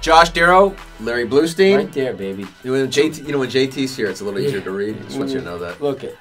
Josh Darrow, Larry Blustein. Right there, baby. You know, when JT, you know when JT's here, it's a little easier to read. Just want you to know that. Look it.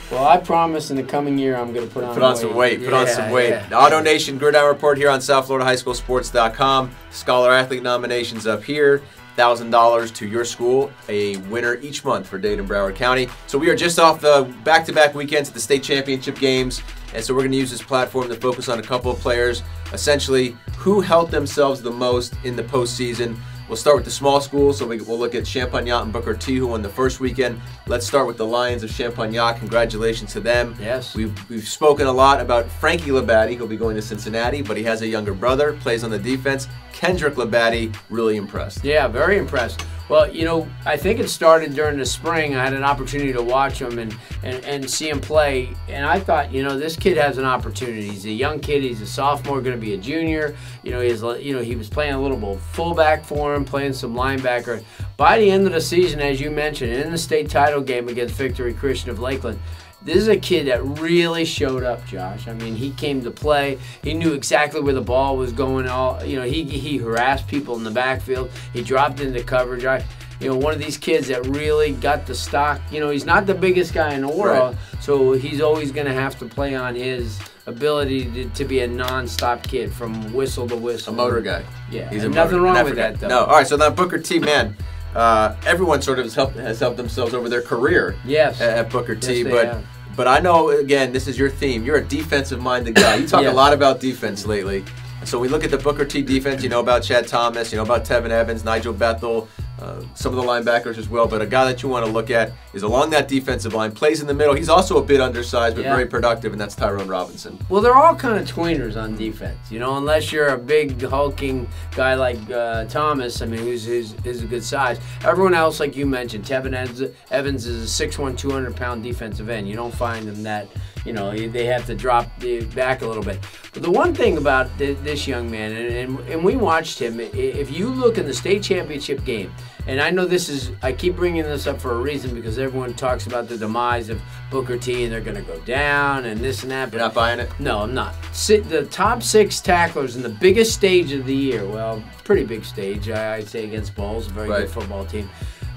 well, I promise in the coming year I'm going to put on Put on some weight. Put on some weight. yeah. Auto Nation Gridiron Report here on South Florida High School Sports.com. Scholar athlete nominations up here. Thousand dollars to your school, a winner each month for and Broward County. So we are just off the back-to-back weekends at the state championship games, and so we're going to use this platform to focus on a couple of players, essentially who helped themselves the most in the postseason. We'll start with the small schools, so we, we'll look at Champagnat and Booker T, who won the first weekend. Let's start with the Lions of Champagnat. Congratulations to them. Yes. We've, we've spoken a lot about Frankie Labadie, who'll be going to Cincinnati, but he has a younger brother, plays on the defense. Kendrick Labadie, really impressed. Yeah, very impressed. Well, you know, I think it started during the spring. I had an opportunity to watch him and, and, and see him play, and I thought, you know, this kid has an opportunity. He's a young kid. He's a sophomore, going to be a junior. You know, he's you know he was playing a little bit fullback for him, playing some linebacker. By the end of the season, as you mentioned, in the state title game against Victory Christian of Lakeland, this is a kid that really showed up, Josh. I mean, he came to play. He knew exactly where the ball was going. All you know, he he harassed people in the backfield. He dropped into coverage. I, you know, one of these kids that really got the stock. You know, he's not the biggest guy in the world, so he's always going to have to play on his ability to, to be a non-stop kid from whistle to whistle. A motor guy. Yeah, He's a nothing motor- wrong with guy. that though. No. All right, so now Booker T, man. Uh, everyone sort of has helped, has helped themselves over their career Yes. at, at Booker T, Yes, they but. have. But I know, again, this is your theme. You're a defensive-minded guy. You talk Yes. a lot about defense lately. So we look at the Booker T defense. You know about Chad Thomas. You know about Tevin Evans, Nigel Bethel, uh, some of the linebackers as well. But a guy that you want to look at is along that defensive line, plays in the middle. He's also a bit undersized, but Yeah. very productive, and that's Tyrone Robinson. Well, they're all kind of tweeners on defense, you know, unless you're a big hulking guy like uh, Thomas. I mean, who's, who's, who's a good size. Everyone else, like you mentioned, Tevin Evans- Evans is a 6'1", 200 pound defensive end. You don't find them that, you know, they have to drop back a little bit. But the one thing about th- this young man, and, and, and we watched him, if you look in the state championship game, and I know this is, I keep bringing this up for a reason because everyone talks about the demise of Booker T and they're going to go down and this and that. You're not buying it? No, I'm not. Si- The top six tacklers in the biggest stage of the year, well, pretty big stage, I- I'd say, against Bolles, a very Right. good football team,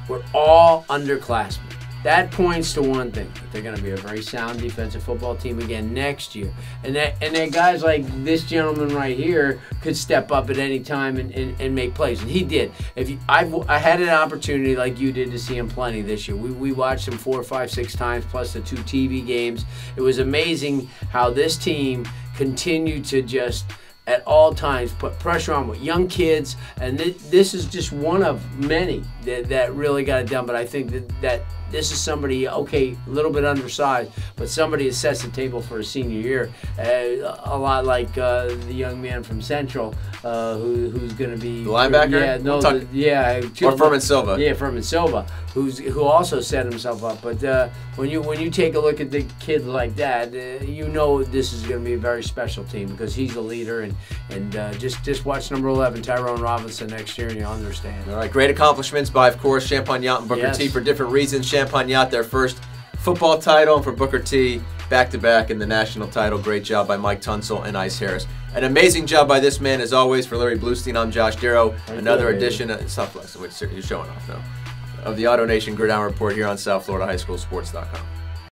were all underclassmen. That points to one thing: that they're going to be a very sound defensive football team again next year. And that and that guys like this gentleman right here could step up at any time and, and, and make plays, and he did. If you, I've, I had an opportunity like you did to see him plenty this year. We, we watched him four, five, six times plus the two TV games. It was amazing how this team continued to just at all times put pressure on with young kids and th- this is just one of many that, that really got it done but i think that, that this is somebody okay a little bit undersized but somebody that sets the table for a senior year uh, a lot like uh, the young man from central uh, who, who's going to be The linebacker? yeah no We'll talk- the- yeah Or Furman Silva. yeah Furman Silva who's who also set himself up but uh, when you when you take a look at the kid like that uh, you know this is going to be a very special team because he's a leader and and uh, just just watch number 11 Tyrone Robinson next year and you'll understand All right, great accomplishments by, of course, Champagnat and Booker Yes. T for different reasons. Champagnat, their first football title, and for Booker T, back to back in the national title. Great job by Mike Tunsil and Ice Harris. An amazing job by this man, as always, for Larry Blustein. I'm Josh Darrow. Another you, edition of South Florida. You're showing off now. Of the AutoNation Gridiron Report here on South Florida High School Sports.com.